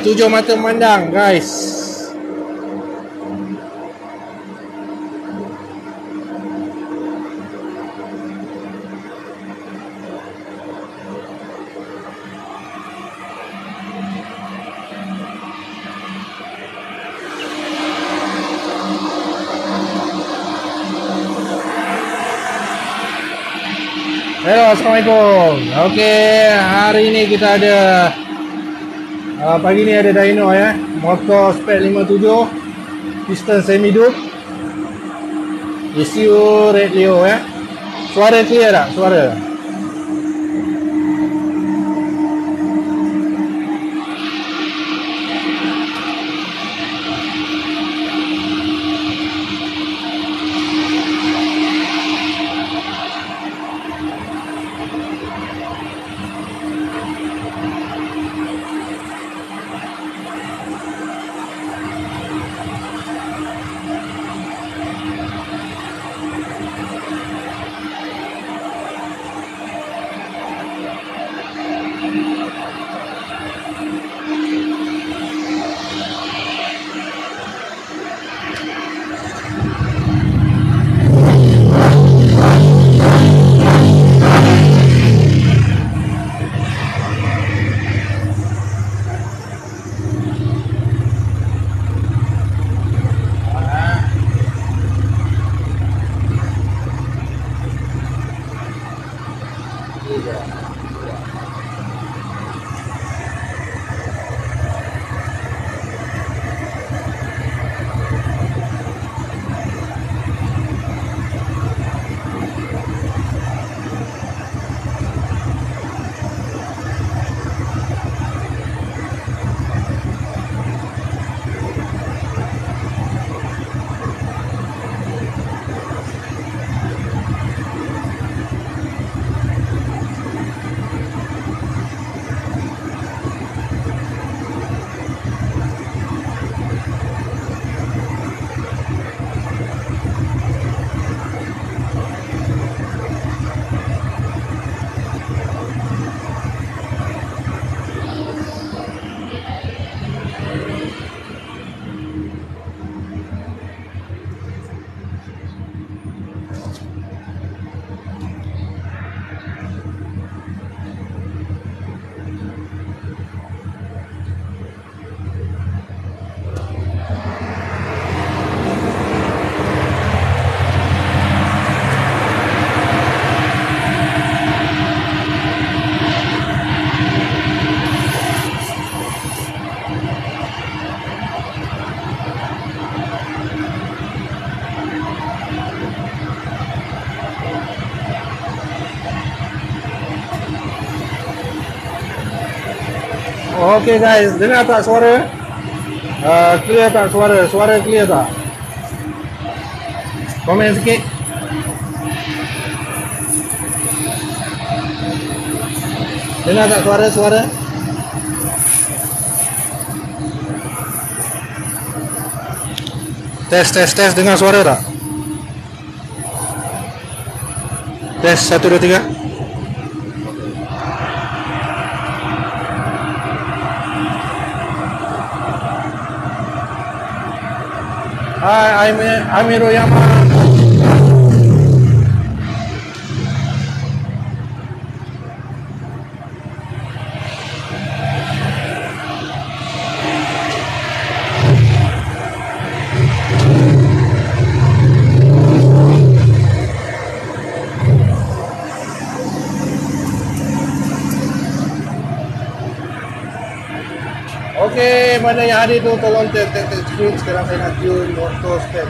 tujuh mata memandang, guys. Hello, Assalamualaikum. Okey, hari ini kita ada uh, pagi ni ada dyno ya. Motor spec 57 piston semi dupe. ECU red Leo ya. Suara clear tak? Suara. Okay guys दिना था, सवारे। क्लियर था, सवारे सवारे क्लियर था। कमेंट की। दिना था, सवारे सवारे। टेस्ट टेस्ट टेस्ट दिना सवारे था। टेस्ट सातुरे थी Hi, I'm I'm Hiroyama. Okey, mana yang hadir tu tolong tap tap tap screen sekarang saya nak tune motor spek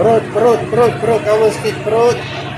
Perut, perut, perut, perut, cover sikit perut.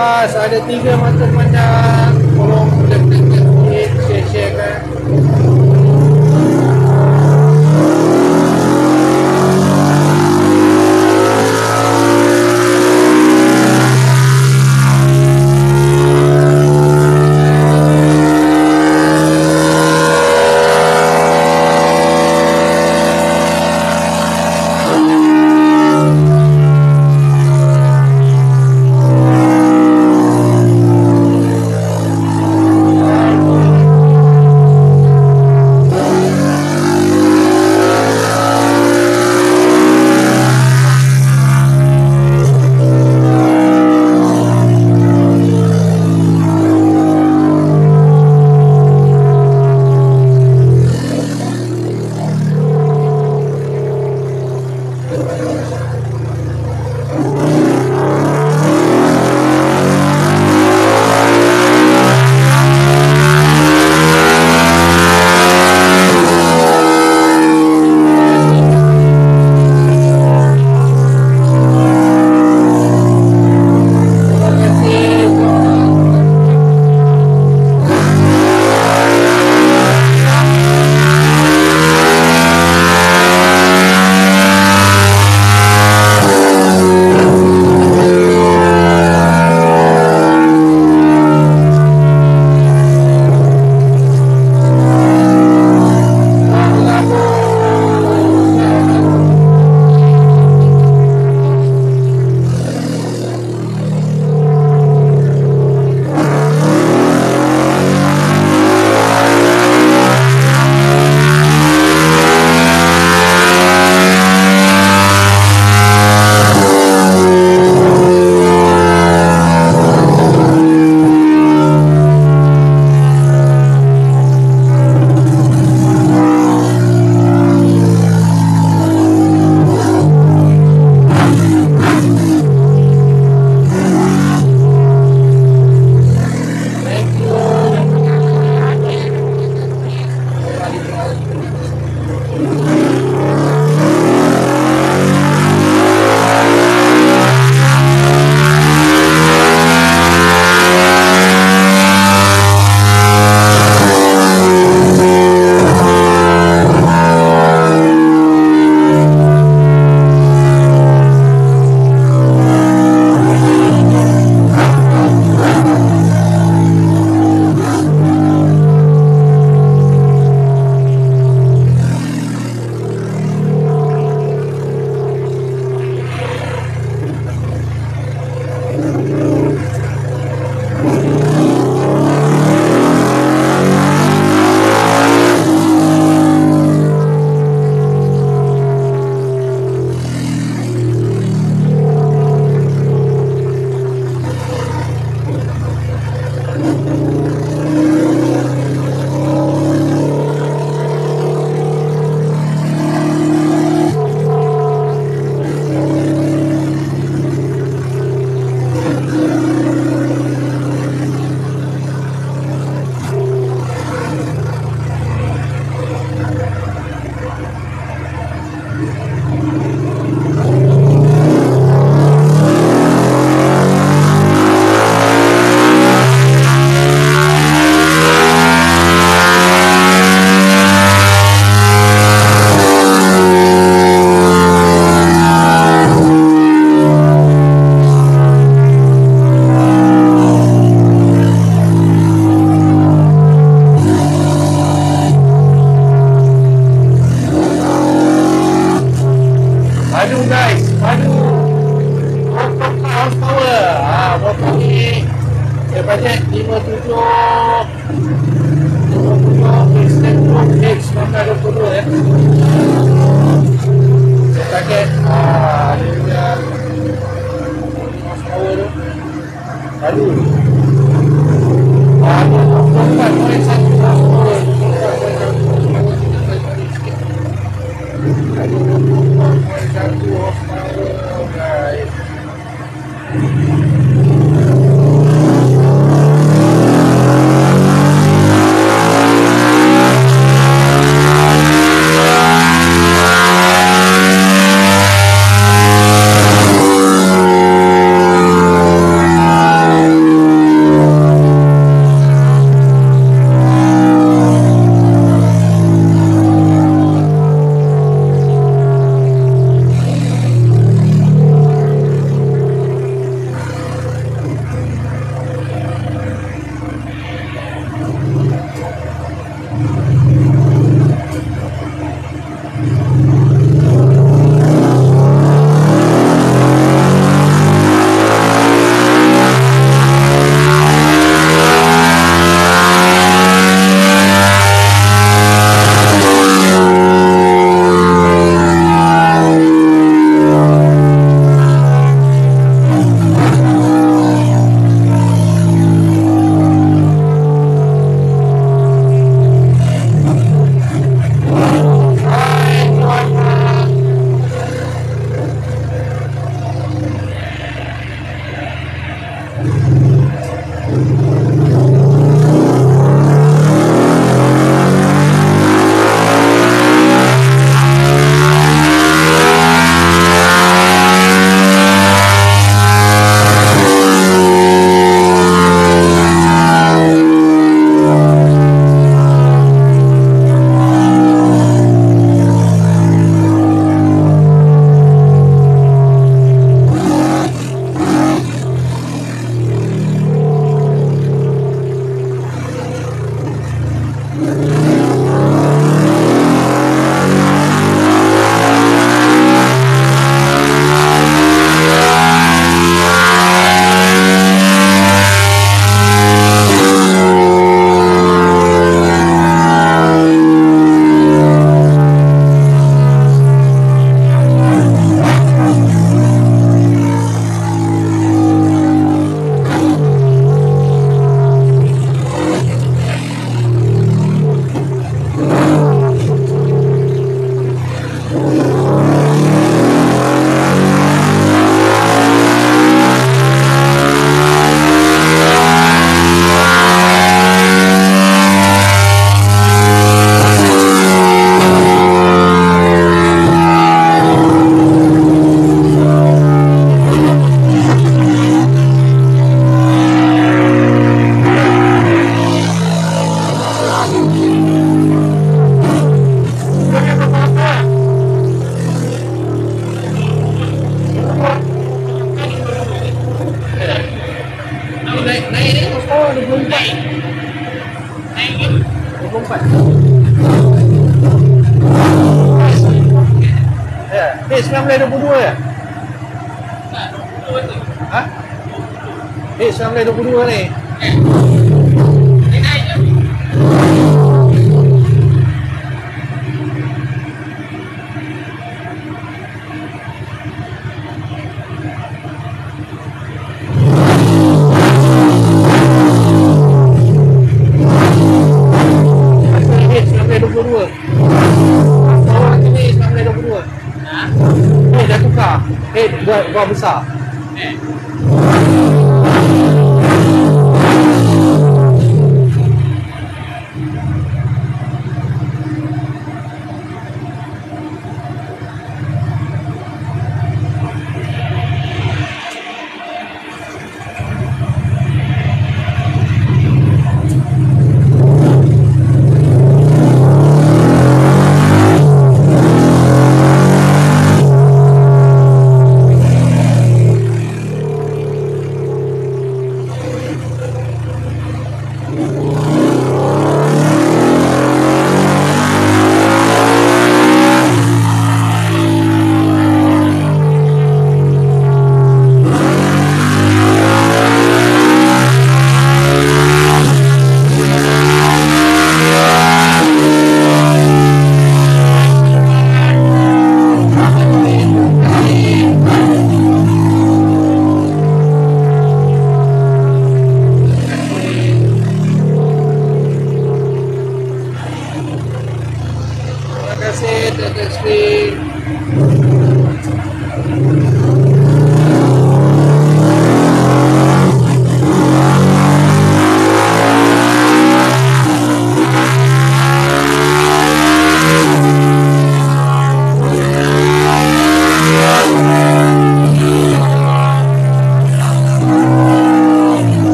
Abbas ada tiga mata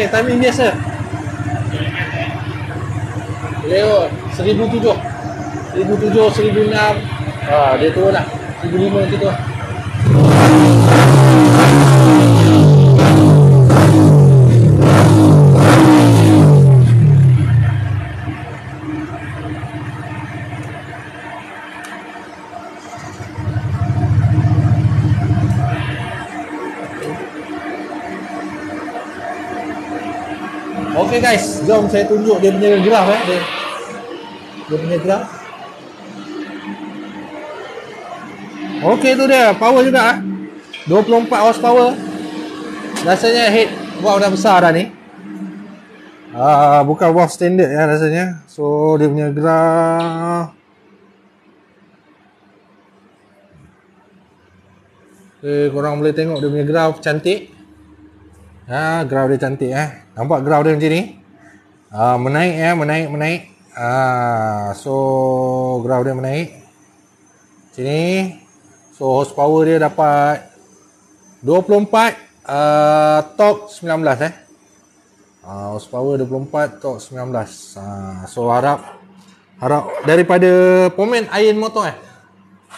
Okey, timing biasa. Leo 1007. 1007 1006. Ah, dia turun lah. 1005 kita tu. Okay guys, jom saya tunjuk dia punya graf eh. Dia, dia punya graf. Okay tu dia, power juga eh. 24 horsepower. Rasanya head wow dah besar dah ni. Ah, bukan wow standard ya rasanya. So dia punya graf Okay, korang boleh tengok dia punya graf cantik. Ha, graf dia cantik eh. Nampak graf dia macam ni? Ha, menaik ya, menaik, menaik. Ha, so graf dia menaik. Macam ni. So horsepower dia dapat 24 uh, torque 19 eh. Uh, horsepower 24 torque 19. Uh, so harap harap daripada pomen iron motor eh.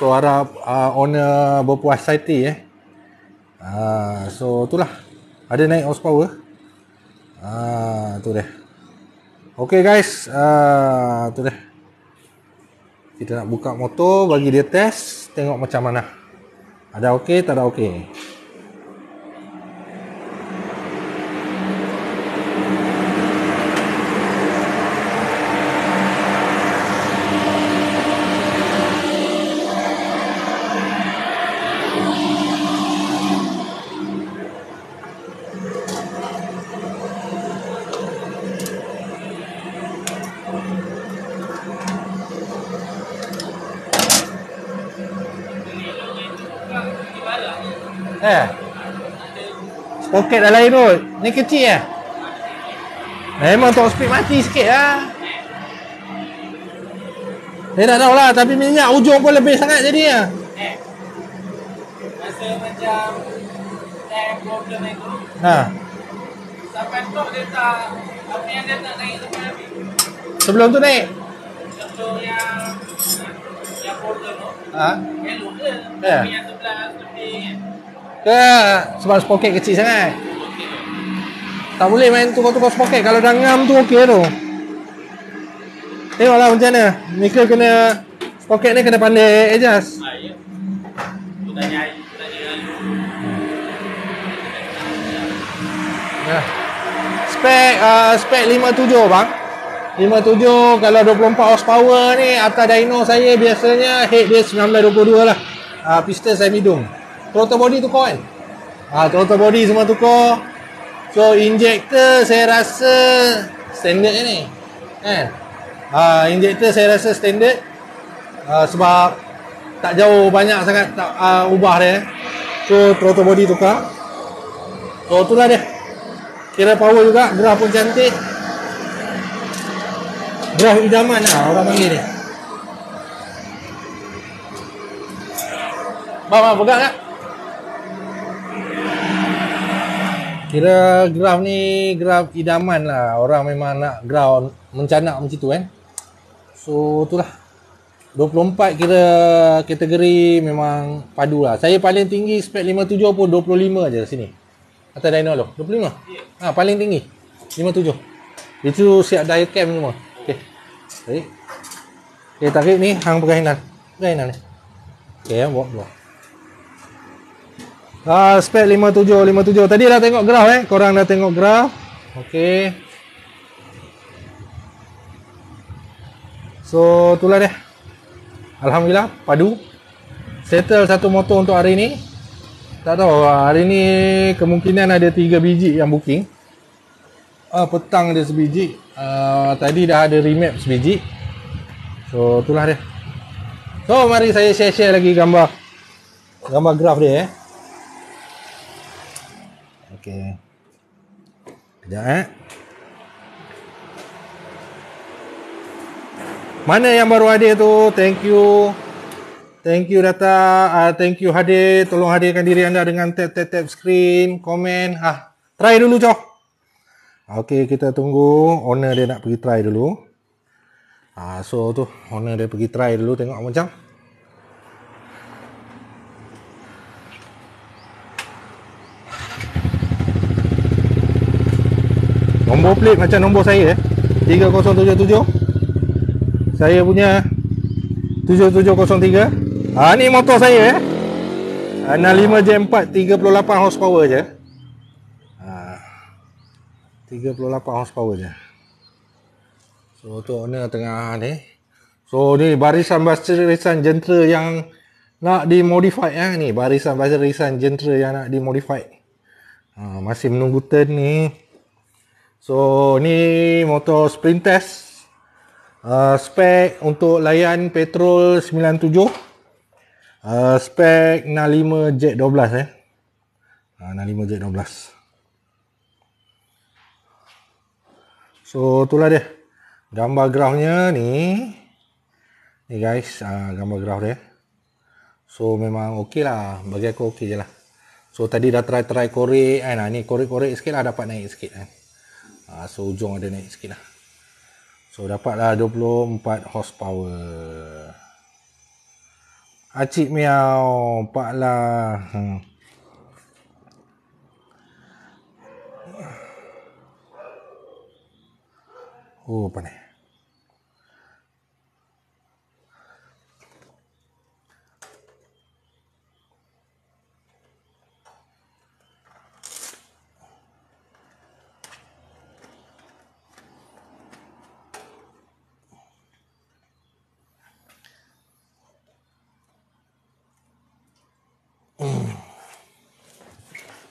So harap uh, owner berpuas hati eh. Uh, so itulah. Ada naik horsepower. Ah, tu dia. Okay guys, uh, tu dia. Kita nak buka motor, bagi dia test, tengok macam mana. Ada okey, tak ada okey. Eh. Poket dah lain tu. Ni kecil eh. Memang top speed mati sikit lah. Saya tak tahu lah. Tapi minyak ujung pun lebih sangat jadi lah. Eh. Rasa macam tank problem itu. Ha. Sampai top dia tak apa yang dia tak naik sampai habis. Sebelum tu naik. Contoh yang. Ha. Elok ke? Ya. Yang Ke sebab spoket kecil sangat. Tak boleh main tukar-tukar spoket. Kalau dah ngam tu okey tu. Tengoklah macam mana. Mika kena spoket ni kena pandai adjust. Ah, ya. Tu tanya tu tanya lalu. Ya. Spek uh, spek 57 bang. 57 kalau 24 horsepower ni atas dyno saya biasanya head dia 1922 lah. Uh, piston saya hidung. Throttle body tukar kan? Uh, throttle body semua tukar. So injector saya rasa standard ni. Kan? Uh, injector saya rasa standard. Uh, sebab tak jauh banyak sangat tak uh, ubah dia. So throttle body tukar. So itulah dia. Kira power juga, graf pun cantik. Graf idaman lah orang panggil ni. Bang, bang, pegang tak? Kira graf ni graf idaman lah. Orang memang nak graf mencanak macam tu kan. So itulah. 24 kira kategori memang padu lah. Saya paling tinggi spek 57 pun 25 je sini. Atas dyno tu. 25? Ha, paling tinggi. 57. Itu siap daya cam semua. Tarik. Okey, tarik ni hang perainan. Perainan ni. Okey, ya, bawa keluar. Ah, spek 57, 57. Tadi dah tengok graf eh. Korang dah tengok graf. Okey. So, itulah dia. Alhamdulillah, padu. Settle satu motor untuk hari ni. Tak tahu, hari ni kemungkinan ada 3 biji yang booking. Ah, petang ada sebiji. Ah, tadi dah ada remap sebiji. So, itulah dia. So, mari saya share-share lagi gambar. Gambar graf dia eh. Okey. Kejap eh. Mana yang baru hadir tu? Thank you. Thank you Data. Uh, thank you hadir. Tolong hadirkan diri anda dengan tap-tap-tap screen, komen. Ah, try dulu, Cok. Okey, kita tunggu owner dia nak pergi try dulu. Ah, so tu owner dia pergi try dulu tengok macam. Nombor plate macam nombor saya eh. 3077. Saya punya 7703. Ah ni motor saya eh. Ah, 65 J4 38 horsepower je. Ah. 38 horsepower je. So tu owner tengah ni. So ni barisan barisan jentera yang nak dimodify ya ni barisan barisan jentera yang nak dimodify. Ha, masih menunggu turn ni. So ni motor sprint test. Uh, spek untuk layan petrol 97. Uh, spek 65 jet 12 eh. Uh, 65 jet 12. So itulah dia. Gambar grafnya ni. Ni guys, uh, gambar graf dia. So memang okey lah. Bagi aku okey je lah. So tadi dah try-try korek kan. Ni korek-korek sikit lah dapat naik sikit kan. Ha, so ujung ada naik sikit lah. So dapatlah 24 horsepower. Acik miau, pak lah. Hmm. Oh, apa ni?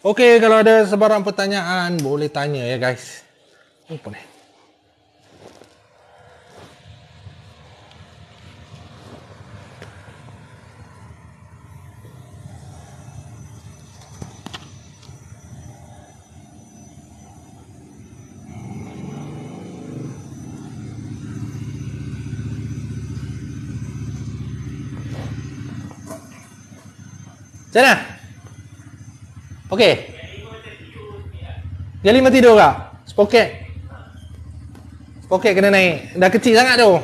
Okey, kalau ada sebarang pertanyaan boleh tanya ya guys. Apa ni? Macam mana? Okey. Yang lima tidur tak? Spoket. Spoket kena naik. Dah kecil sangat tu.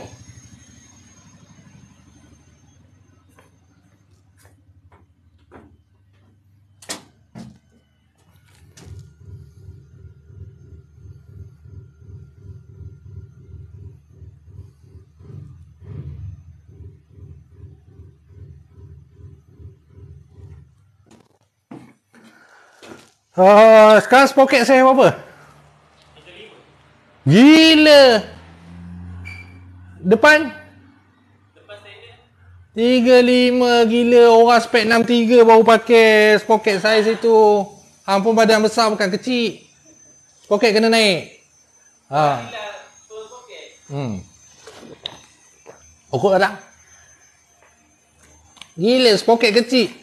Uh, sekarang spoket saya berapa? Gila. Depan? Tiga lima gila orang spek enam tiga baru pakai spoket saya situ. Ampun badan besar bukan kecil. Spoket kena naik. Ha. Hmm. Pokok tak? Gila spoket kecil.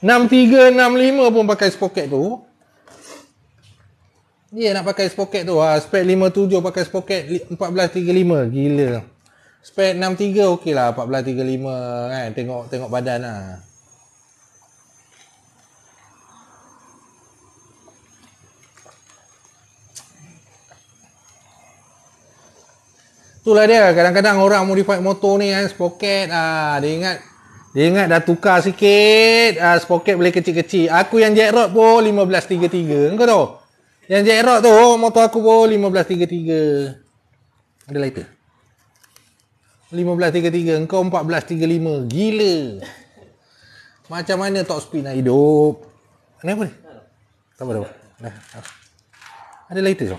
63, 65 pun pakai spoket tu. Dia nak pakai spoket tu. Ha, spek 57 pakai spoket 1435. Gila. Spek 63 okey lah 1435 kan. Tengok tengok badan lah. Itulah dia. Kadang-kadang orang modify motor ni kan. Spoket. Ah, dia ingat dia ingat dah tukar sikit. Ah, spoket boleh kecil-kecil. Aku yang jack rod pun 1533. Engkau tahu? Yang jack rod tu motor aku pun 1533. Ada lighter. 1533. Engkau 1435. Gila. Macam mana top speed nak hidup? Ni apa ni? Tak apa, tak apa. Nah, Ada lighter tu?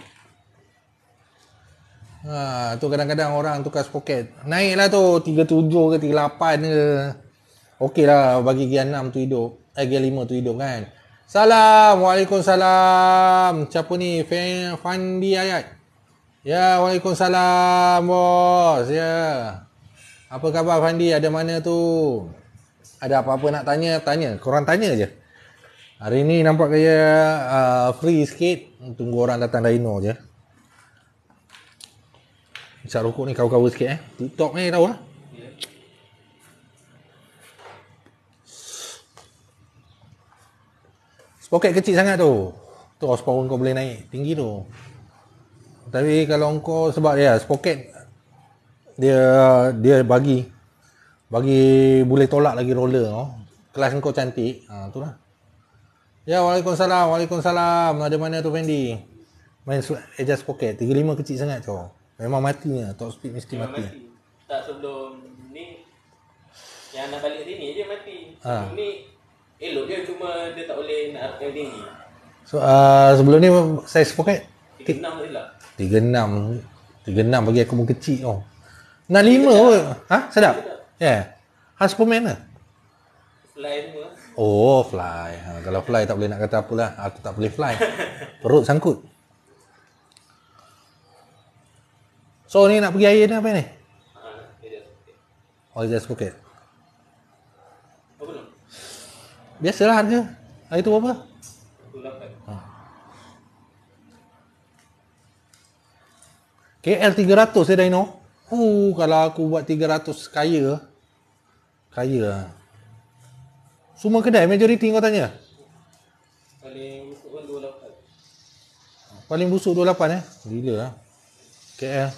Ha, tu kadang-kadang orang tukar spoket. Naiklah tu 37 ke 38 ke. Okey lah bagi gear 6 tu hidup. Eh gear 5 tu hidup kan. Salam. Waalaikumsalam. Siapa ni? Fandi Ayat. Ya, Waalaikumsalam bos. Ya. Apa khabar Fandi? Ada mana tu? Ada apa-apa nak tanya? Tanya. Korang tanya je. Hari ni nampak kaya uh, free sikit. Tunggu orang datang Dino je. Isap rokok ni cover-cover sikit eh. TikTok ni tahu lah. Spoket kecil sangat tu. Tu horsepower kau boleh naik tinggi tu. Tapi kalau kau sebab dia spoket dia dia bagi bagi boleh tolak lagi roller oh. Kelas kau cantik. Ha tu lah. Ya Waalaikumsalam. Waalaikumsalam. Ada mana tu Fendi? Main adjust pocket 35 kecil sangat tu. Memang matinya. Top speed mesti Memang mati. mati. Tak sebelum ni yang nak balik sini dia mati. Ha. Sebelum ni elok dia cuma dia tak boleh nak yang tinggi. So uh, sebelum ni pocket Tiga enam tadi lah. 36 36 bagi aku pun kecil tau. 65 kot. Ha? Sedap? Ya. Yeah. Ha Superman lah. Fly semua. Oh, fly. Ha, kalau fly tak boleh nak kata apalah. Aku tak boleh fly. Perut sangkut. So ni nak pergi air ni apa ni? Ha, dia dah. Okay. Oh, just pocket. Apa belum? Biasalah harga. Hari tu berapa? Tu lapan. KL 300 ya Dino. Hu, kalau aku buat 300 kaya. Kaya. Semua kedai majoriti kau tanya? Paling busuk pun dua lapan. Paling busuk 28 eh. Gila lah. KL.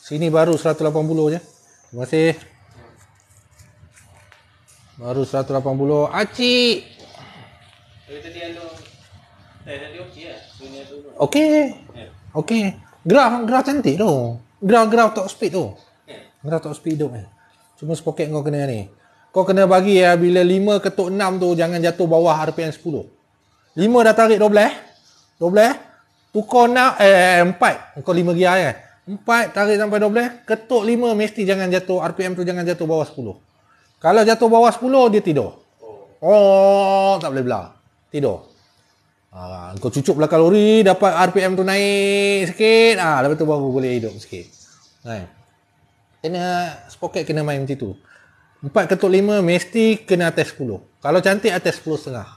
Sini baru 180 je. Terima kasih. Baru 180. Acik. Tapi tadi Eh, okey. Okey. Graf, graf cantik tu. Graf-graf top speed tu. Graf top speed tu eh. Cuma spoket kau kena ni. Kau kena bagi ya bila 5 ketuk 6 tu jangan jatuh bawah RPM 10. 5 dah tarik 12. 12. Tukar 6 eh 4. Kau 5 gear kan. 4 tarik sampai 12. Ketuk 5 mesti jangan jatuh RPM tu jangan jatuh bawah 10. Kalau jatuh bawah 10 dia tidur. Oh. Oh, tak boleh belah. Tidur. Ha, kau cucuk belakang lori, dapat RPM tu naik sikit. Ah, ha, lepas tu baru boleh hidup sikit. Kan? Kena, spoket kena main macam tu. 4 ketuk 5 mesti kena atas 10. Kalau cantik atas 10 setengah.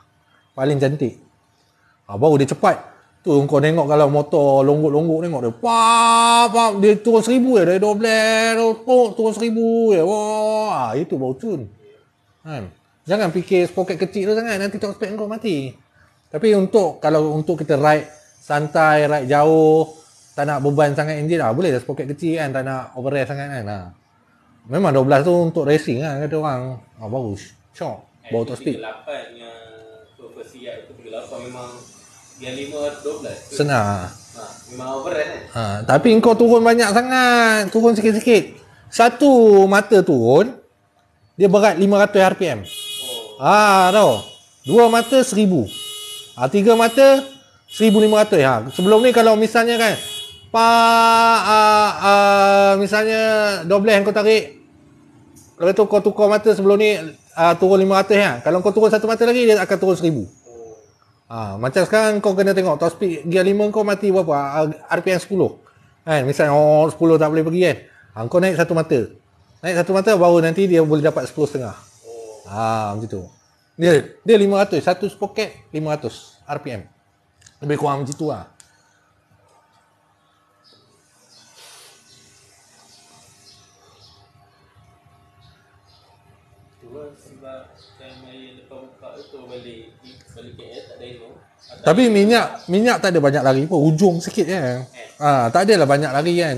Paling cantik. Ha, baru dia cepat. Tu kau tengok kalau motor longgok-longgok tengok dia. Pap, pap, dia turun seribu je. Dari 12, oh, turun seribu je. Wah, ha, itu baru tune. Kan? Jangan fikir spoket kecil tu sangat nanti top speed kau mati. Tapi untuk kalau untuk kita ride santai, ride jauh, tak nak beban sangat enjin ah boleh dah spoket kecil kan, tak nak overrest sangat kan. Ha. Memang 12 tu untuk racing kan kata orang. Ah bagus. Syok. Bawa top speed. 38 yang tu 38 memang yang 5 12. Senang. Ah. Ha, memang over kan. Eh? Ha, tapi engkau turun banyak sangat. Turun sikit-sikit. Satu mata turun dia berat 500 RPM. Oh. Ha, tau. Dua mata 1000. Ha, tiga mata 1500. Ha, sebelum ni kalau misalnya kan pak uh, uh, misalnya 12 yang kau tarik kalau tu kau tukar mata sebelum ni uh, turun 500 ya. Ha. Kalau kau turun satu mata lagi dia akan turun 1000. Ha, macam sekarang kau kena tengok top speed gear 5 kau mati berapa? Ah, RPM 10. Kan? Misalnya oh 10 tak boleh pergi kan. Ha, kau naik satu mata. Naik satu mata baru nanti dia boleh dapat 10 setengah. Oh. Ha, macam tu. Dia dia 500, satu spoket 500 RPM. Lebih kurang macam tu lah. Tu sebab time air lepas buka tu balik balik KL tak ada itu. Tapi minyak minyak tak ada banyak lari pun. Ujung sikit je. Ha, tak adalah banyak lari kan.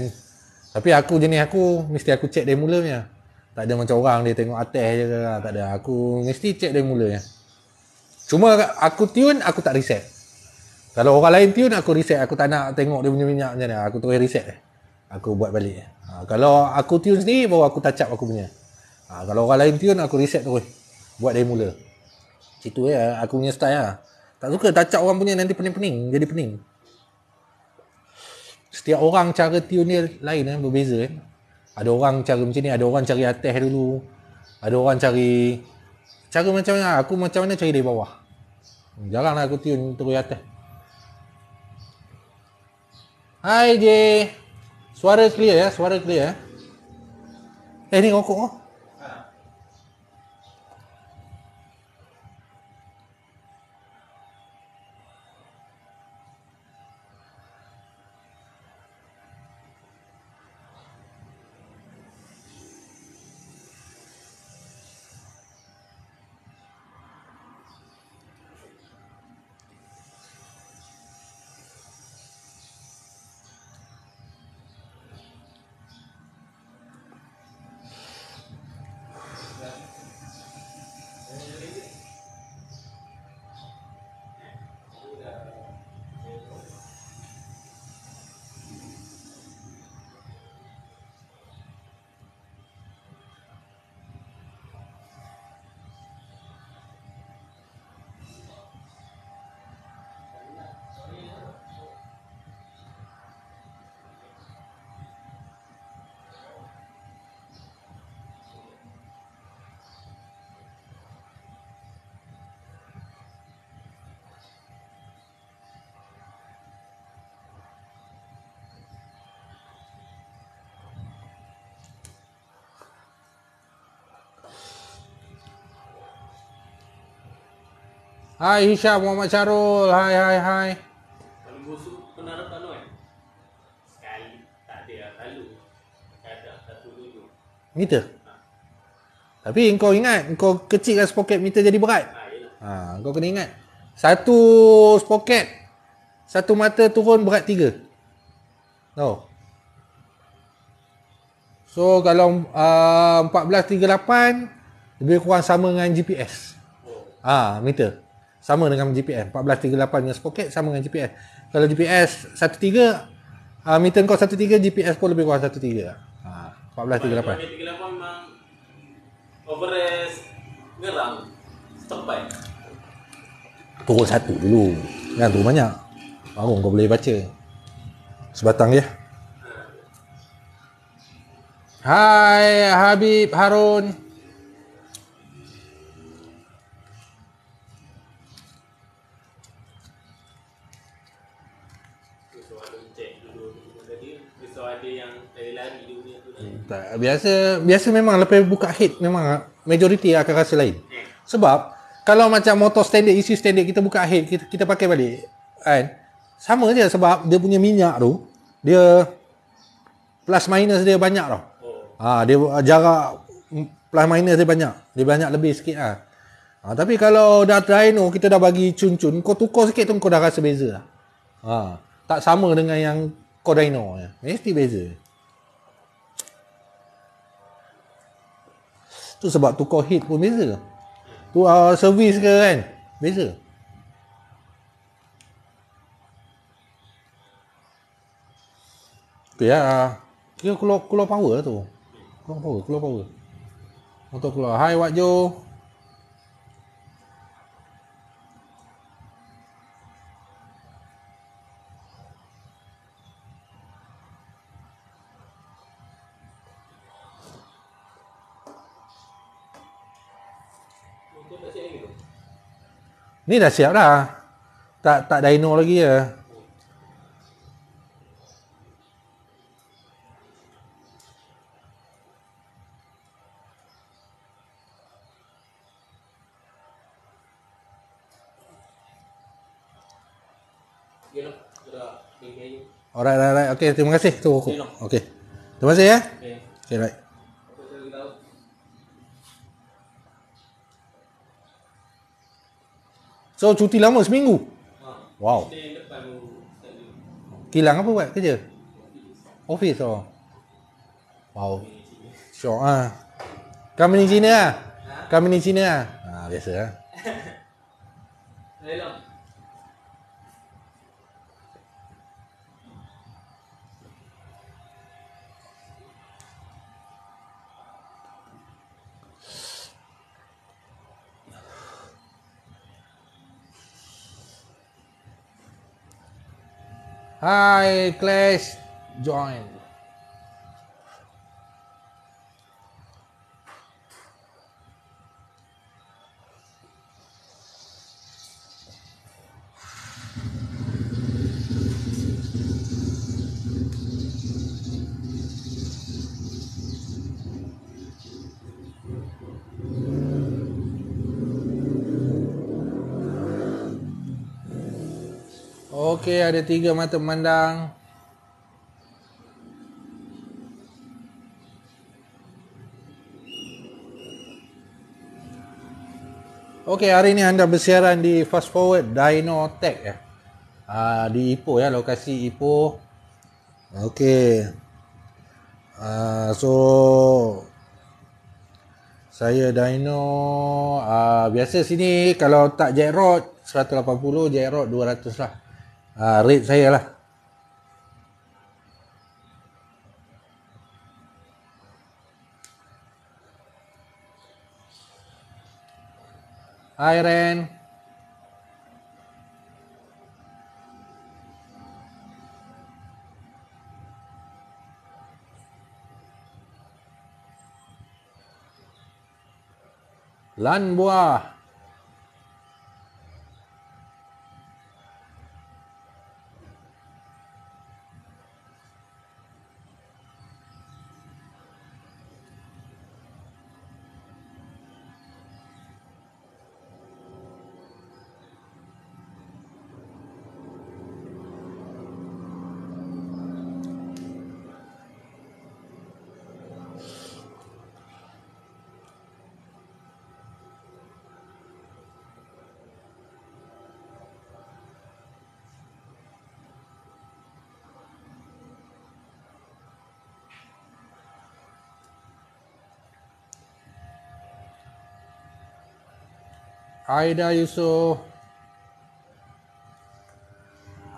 Tapi aku jenis aku mesti aku check dari mulanya. Tak ada macam orang dia tengok atas je ke. Tak ada. Aku mesti check dari mulanya. Cuma aku tune aku tak reset. Kalau orang lain tune aku reset. Aku tak nak tengok dia punya minyak macam mana. Aku terus reset. Aku buat balik. Ha, kalau aku tune sendiri baru aku touch up aku punya. Ha, kalau orang lain tune aku reset terus. Buat dari mula. Itu ya aku punya style lah. Tak suka touch orang punya nanti pening-pening. Jadi pening. Setiap orang cara tune dia lain kan, berbeza kan. Ada orang cara macam ni, ada orang cari atas dulu. Ada orang cari cara macam mana? Aku macam mana cari dari bawah. Jarang lah aku tune terus atas. Hai J. Suara clear ya, suara clear ya. Eh ni rokok oh. Hai Hisham Muhammad Syarul. Hai hai hai. Kalau busuk pernah dapat no kan? Sekali tak ada lah selalu. Ada satu dulu. Meter. Tapi kau ingat kau kecilkan sprocket meter jadi berat. Ha, yelah. Ha, kau kena ingat. Satu sprocket satu mata turun berat tiga. Tahu? So kalau uh, 1438 lebih kurang sama dengan GPS. Oh. Ah, meter. Sama dengan GPS. 1438 dengan sprocket sama dengan GPS. Kalau GPS 13 uh, meter kau 13 GPS pun lebih kurang 13. Ah, 1438. Dia 38 memang overrest ngerang setempat. Turun satu dulu. Jangan turun banyak. Baru kau boleh baca. Sebatang je. Hai Habib Harun. Tak, biasa biasa memang lepas buka head memang majoriti akan rasa lain. Sebab kalau macam motor standard isi standard kita buka head kita, kita pakai balik kan sama je sebab dia punya minyak tu dia plus minus dia banyak tau. Ha, dia jarak plus minus dia banyak. Dia banyak lebih sikit lah. Ha, tapi kalau dah dyno kita dah bagi cun-cun, kau tukar sikit tu kau dah rasa beza lah. Ha, tak sama dengan yang kau dyno. Mesti beza. Tu sebab tukar heat pun beza. Tu uh, servis ke kan? Beza. Okay lah. Kira keluar, keluar power tu. Keluar power, keluar power. Motor keluar. Hai Wak Jo. Ni dah siap dah. Tak tak dino lagi ya. Alright, alright, alright. Okay, terima kasih. Tu aku. Okay. Terima kasih ya. Okay. Okay, right. So, cuti lama seminggu. Ha. Wow. Kilang apa buat kerja? Office oh. Wow. Syok ah. Kami ni Cina ah. Kami ni Cina ah. Ah, biasa ah. Hi, Clash. Join. Okey, ada tiga mata memandang. Okey, hari ini anda bersiaran di Fast Forward Dino Tech ya. Uh, di Ipoh ya, lokasi Ipoh. Okey. Uh, so saya Dino uh, biasa sini kalau tak jack rod 180 jack rod 200 lah. Uh, rate saya lah. Hai Ren. Lan buah. Aida Yusof.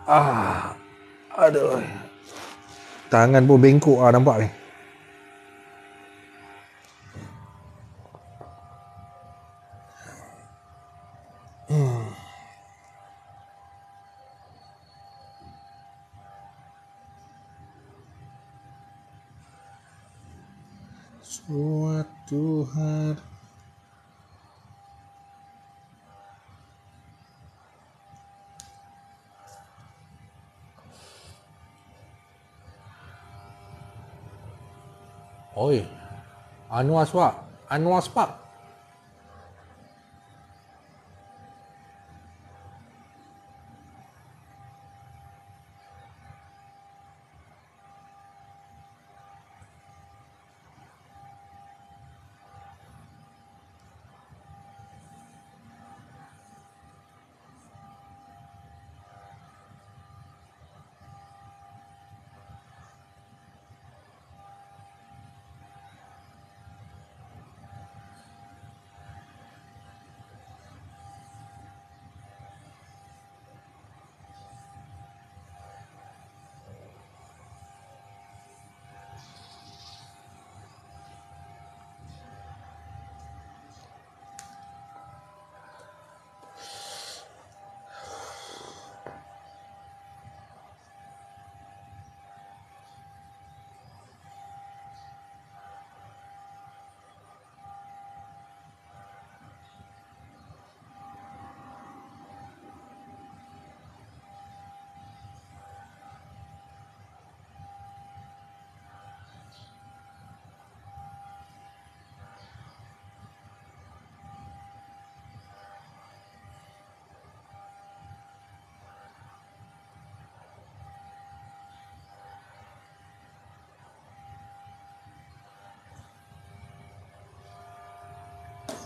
Ah. Aduh. Tangan pun bengkok ah nampak ni. Anwar Spark. Anwar Spark.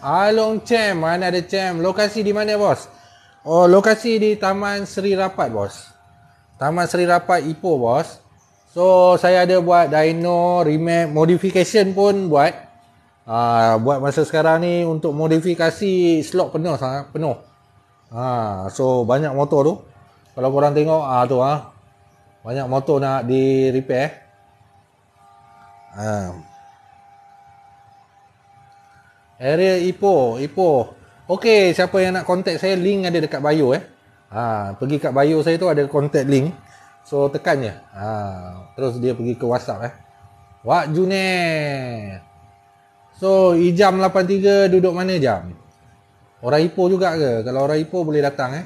Along Cem, mana ada Cem? Lokasi di mana bos? Oh, lokasi di Taman Seri Rapat bos. Taman Seri Rapat Ipoh bos. So, saya ada buat dyno, remap, modification pun buat. Uh, buat masa sekarang ni untuk modifikasi slot penuh sangat penuh. Ha, so banyak motor tu. Kalau korang tengok ah tu ah. Banyak motor nak di repair. Ha. Area Ipoh, Ipoh. Okey, siapa yang nak contact saya link ada dekat bio eh. Ha, pergi kat bio saya tu ada contact link. So tekan je. Ha, terus dia pergi ke WhatsApp eh. Wak Junaid. So, Ijam 83 duduk mana jam? Orang Ipoh juga ke? Kalau orang Ipoh boleh datang eh.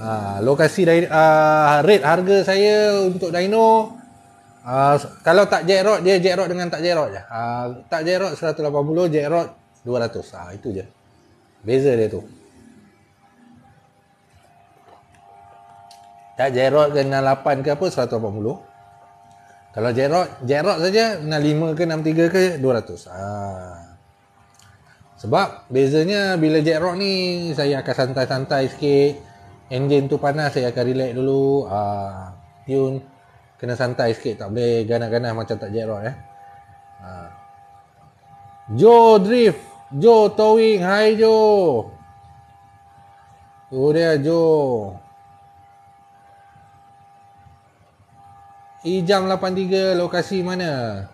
Ha, lokasi dari uh, rate harga saya untuk dyno uh, kalau tak jack rod dia jack rod dengan tak jack rod je. Uh, tak jack rod 180, jack rod 200. Ah uh, itu je. Beza dia tu. Tak rod ke 68 ke apa 180. Kalau jet rod saja 65 ke 63 ke 200. Ha. Sebab bezanya bila jet rod ni saya akan santai-santai sikit. Engine tu panas saya akan relax dulu. Ha. Tune kena santai sikit tak boleh ganas-ganas macam tak jet rod eh. Ha. Joe Drift, Joe Towing, hai Joe. Tu dia Joe. Ijam 83 lokasi mana?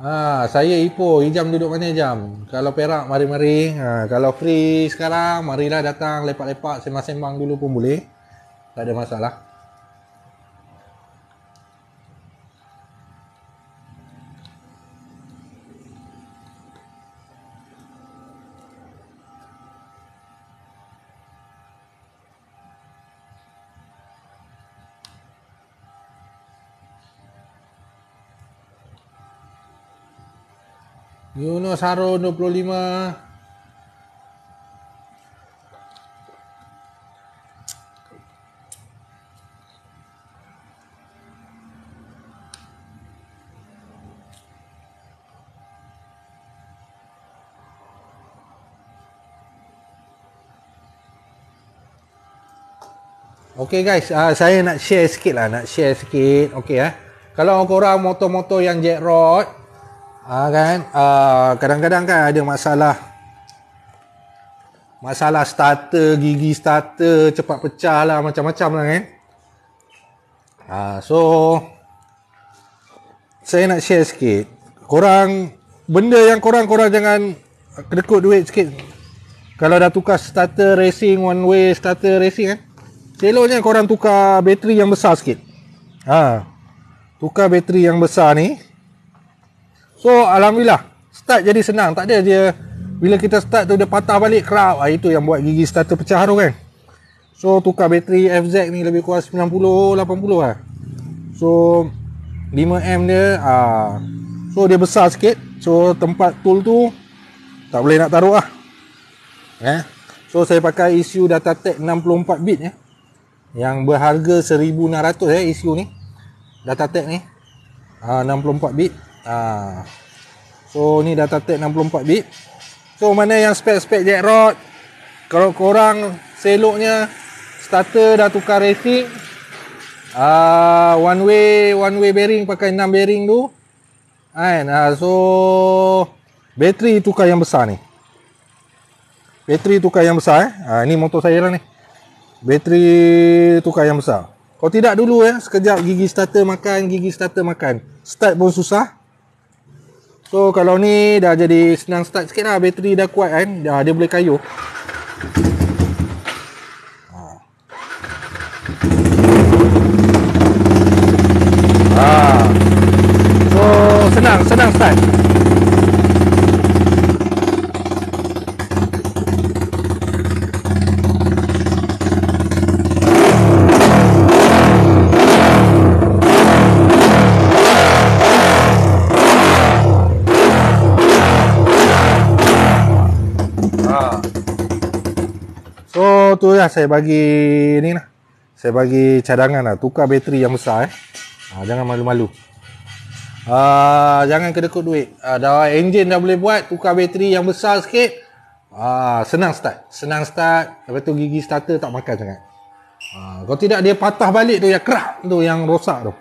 Ha, saya Ipoh, Ijam duduk mana jam? Kalau Perak mari-mari. Ha, kalau free sekarang marilah datang lepak-lepak sembang-sembang dulu pun boleh. Tak ada masalah. Yunus Harun 25 Okay guys, uh, saya nak share sikit lah, nak share sikit, okay eh. Kalau korang motor-motor yang jet rod, uh, kan, uh, kadang-kadang kan ada masalah masalah starter, gigi starter, cepat pecah lah, macam-macam lah kan. Ha, so, saya nak share sikit. Korang, benda yang korang-korang jangan kedekut duit sikit. Kalau dah tukar starter racing, one way starter racing kan. Seloknya korang tukar bateri yang besar sikit. Ha, tukar bateri yang besar ni. So, Alhamdulillah. Start jadi senang. Tak ada dia bila kita start tu dia patah balik kerap. Ah, itu yang buat gigi starter pecah tu kan. So tukar bateri FZ ni lebih kurang 90 80 lah. So 5M dia ah so dia besar sikit. So tempat tool tu tak boleh nak taruh lah. Eh. So saya pakai ECU Datatec 64 bit ya. Yang berharga 1600 eh ECU ni. Datatec ni. Ah 64 bit. Ah. So ni Datatec 64 bit. So mana yang spek-spek jack rod Kalau korang seloknya Starter dah tukar racing uh, One way One way bearing pakai 6 bearing tu kan? Uh, so Bateri tukar yang besar ni Bateri tukar yang besar eh. uh, Ni motor saya lah ni Bateri tukar yang besar Kalau tidak dulu ya, Sekejap gigi starter makan Gigi starter makan Start pun susah So kalau ni dah jadi senang start sikit lah Bateri dah kuat kan dah, Dia boleh kayuh ha. So senang senang start So tu lah saya bagi ni lah. Saya bagi cadangan lah Tukar bateri yang besar eh. Ha, Jangan malu-malu. Ha, Jangan kedekut duit. Ha, Dah engine dah boleh buat Tukar bateri yang besar sikit. Ha, Senang start. Senang start Lepas tu gigi starter tak makan sangat. Ha, Kalau tidak dia patah balik tu Yang kerak tu yang rosak tu.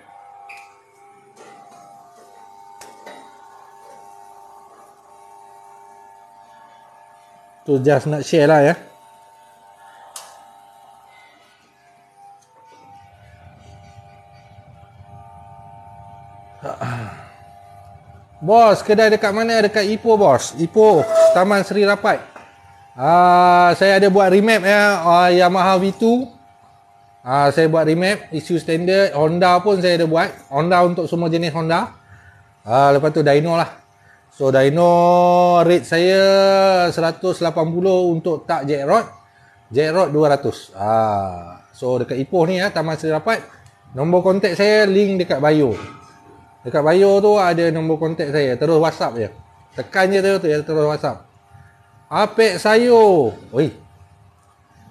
Tu just nak share lah ya Bos, kedai dekat mana? Dekat Ipoh, bos. Ipoh, Taman Seri Rapat. Uh, saya ada buat remap ya, uh, Yamaha V2. Uh, saya buat remap, isu standard. Honda pun saya ada buat. Honda untuk semua jenis Honda. Uh, lepas tu dyno lah. So dyno rate saya 180 untuk tak jack rod. Jack rod 200. Uh, so dekat Ipoh ni ya, Taman Seri Rapat. Nombor kontak saya link dekat bio. Dekat bio tu ada nombor kontak saya. Terus WhatsApp je. Tekan je tu terus WhatsApp. Apek sayur. Oi.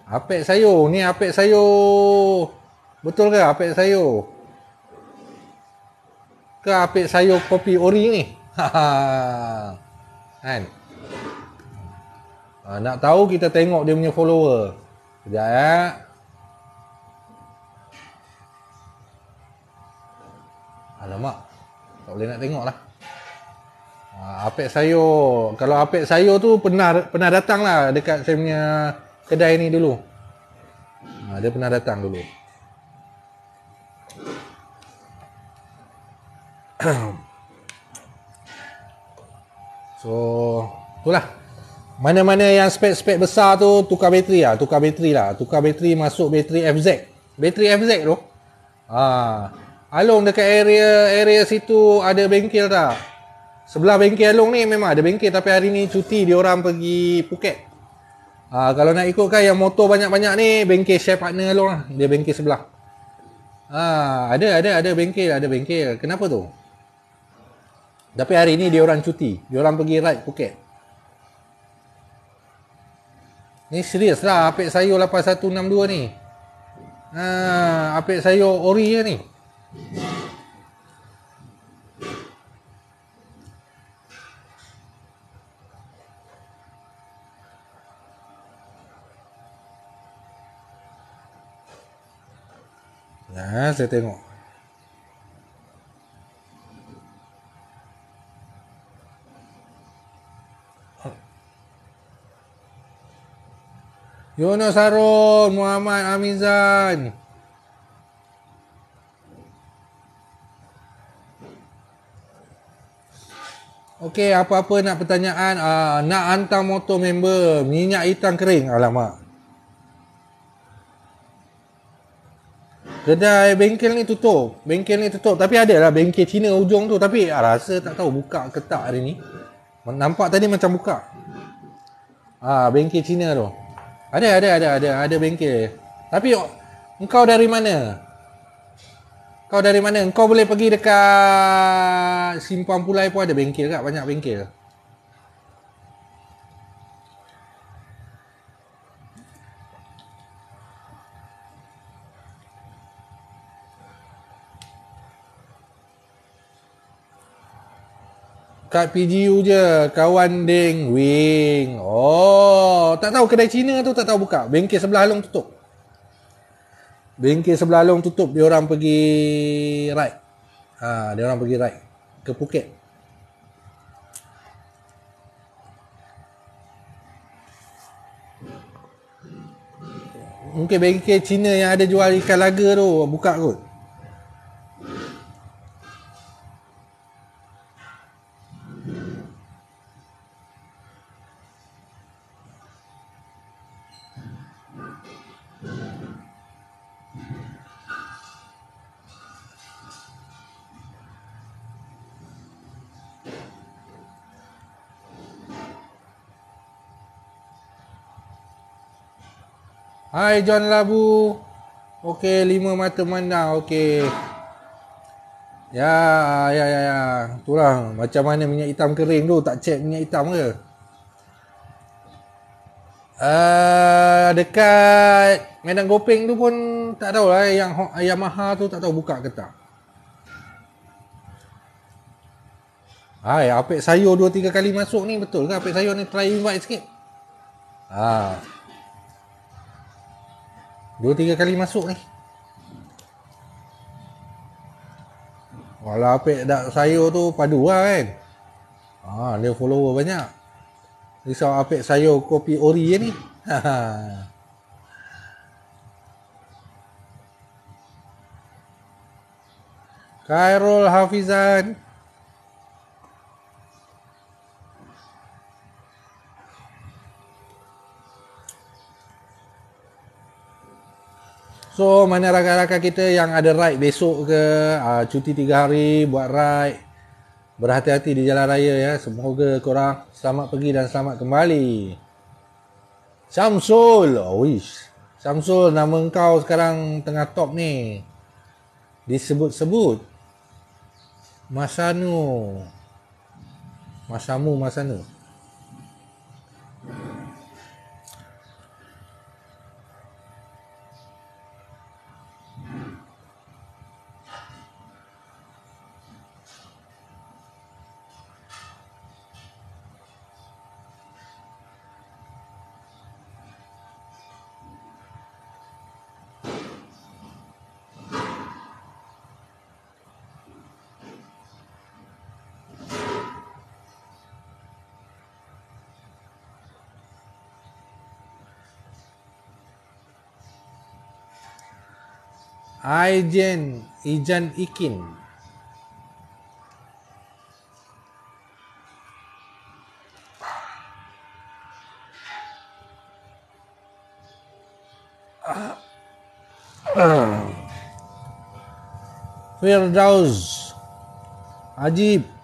Apek sayur. Ni apek sayur. Betul ke apek sayur? Ke apek sayur kopi ori ni? kan? Ha, nak tahu kita tengok dia punya follower. Sekejap ya. Alamak. Tak boleh nak tengok lah. Ha, apek sayur. Kalau apek sayur tu pernah pernah datang lah dekat saya punya kedai ni dulu. Ha, dia pernah datang dulu. so, itulah. Mana-mana yang spek-spek besar tu tukar bateri lah. Tukar bateri lah. Tukar bateri masuk bateri FZ. Bateri FZ tu. Ha, Along dekat area area situ ada bengkel tak? Sebelah bengkel Along ni memang ada bengkel tapi hari ni cuti dia orang pergi Phuket. Ha, kalau nak ikutkan yang motor banyak-banyak ni bengkel share partner Along lah. Dia bengkel sebelah. Ha, ada ada ada bengkel, ada bengkel. Kenapa tu? Tapi hari ni dia orang cuti. Dia orang pergi ride Phuket. Ni serius lah apek sayur 8162 ni. Ha, apek sayur ori je ni. Ya, saya tengok. Yunus Harun, Muhammad Amizan. Okey, apa-apa nak pertanyaan, uh, nak hantar motor member, minyak hitam kering. Alamak. Kedai bengkel ni tutup. Bengkel ni tutup. Tapi ada lah bengkel Cina ujung tu. Tapi ah, rasa tak tahu buka ke tak hari ni. Nampak tadi macam buka. Ah, bengkel Cina tu. Ada, ada, ada, ada, ada bengkel. Tapi engkau dari mana? Kau dari mana? Kau boleh pergi dekat Simpang Pulai pun ada bengkel kat, banyak bengkel. Kat PGU je, kawan Ding Wing. Oh, tak tahu kedai Cina tu tak tahu buka. Bengkel sebelah Long tutup. Bengkel sebelah Long tutup, dia orang pergi ride. Ha, dia orang pergi ride ke Phuket. Mungkin bengkel Cina yang ada jual ikan laga tu buka kot. Hai John Labu. Okey, lima mata mandang. Okey. Ya, ya, ya, ya. Itulah macam mana minyak hitam kering tu. Tak cek minyak hitam ke? Uh, dekat Medan Gopeng tu pun tak tahu lah yang Yamaha tu tak tahu buka ke tak. Hai, apek sayur dua tiga kali masuk ni betul ke? Apek sayur ni try invite sikit. Ah. Dua tiga kali masuk ni. Walau apik dak sayur tu padu lah kan. Ha, dia follower banyak. Risau apik sayur kopi ori je ni. Khairul Hafizan. So mana rakan-rakan kita yang ada ride besok ke uh, Cuti 3 hari buat ride Berhati-hati di jalan raya ya. Semoga korang selamat pergi dan selamat kembali. Samsul oh, wish. Samsul nama kau sekarang tengah top ni. Disebut-sebut. Masanu. Masamu Masanu Aijen Ijan Ikin. Firdaus Ajib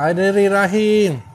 Adri Rahim.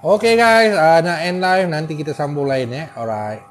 Okay guys, uh, nak end live nanti kita sambung lain eh. Alright.